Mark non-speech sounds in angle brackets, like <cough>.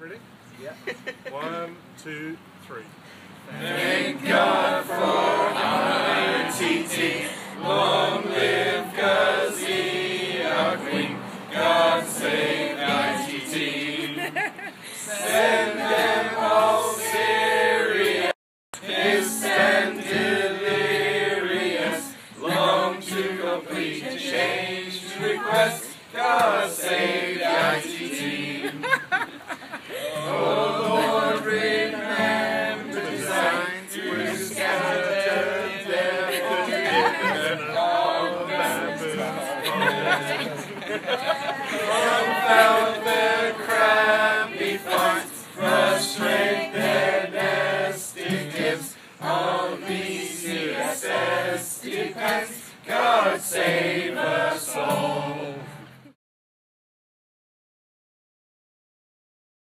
Ready? Yeah. <laughs> One, two, three. Thank God for ITT. Long live Guzzy, our queen. God save ITT. Send them all serious, pissed and delirious. Long to complete change request. God save the ITT. Confound their crabby farts, frustrate their nesting gifts. All these depends. God save us.